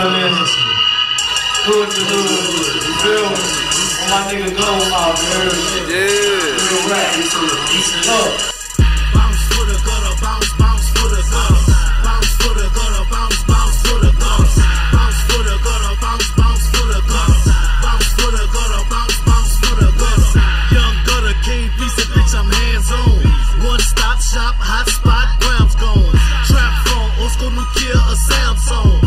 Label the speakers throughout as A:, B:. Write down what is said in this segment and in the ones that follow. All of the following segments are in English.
A: Bounce for the gutter, bounce, bounce for the gutter. Bounce for the gutter, bounce, bounce for the gutter. Bounce for the gutter, bounce, bounce for the gutter. Bounce for the gutter, bounce, bounce for the gutter. Young gutter, king, piece of bitch, I'm hands on. One stop shop, hot spot, grams gone. Trap phone, old school new Kia, a Samsung.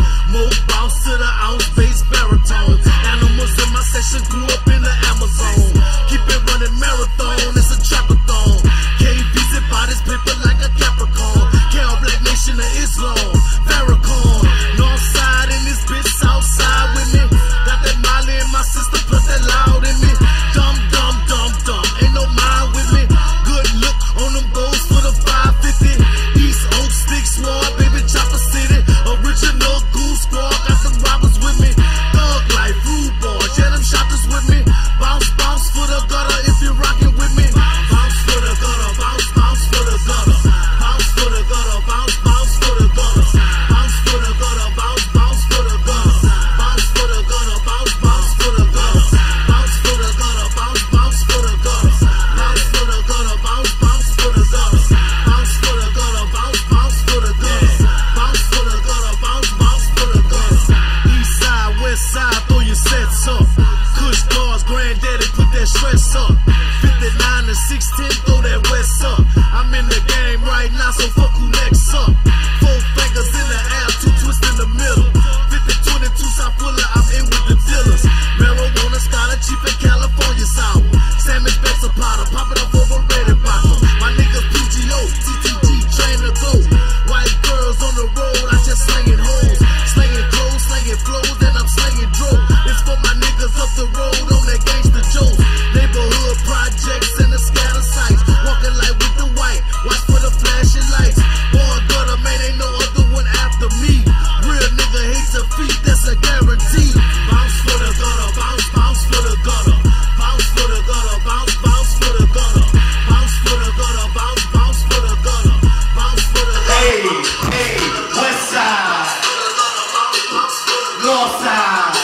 A: About his paper like a Capricorn. Cal Black Nation of Islam, that stress up. 59 to 610, throw that west up. I'm in the game right now, so fuck who next up. Four fingers in the air, two twists in the middle. 50 22 South Fuller, I'm in with the dealers. Marijuana started cheap in California sour. Salmon backs a powder, pop it up a feat, that's a guarantee. Bounce for the gutter, bounce, bounce for the gutter. Bounce for the gutter, bounce, bounce for the gutter. Bounce for the gutter, bounce, bounce for the gutter. Bounce for the gutter.
B: Hey, hey, west side, north side.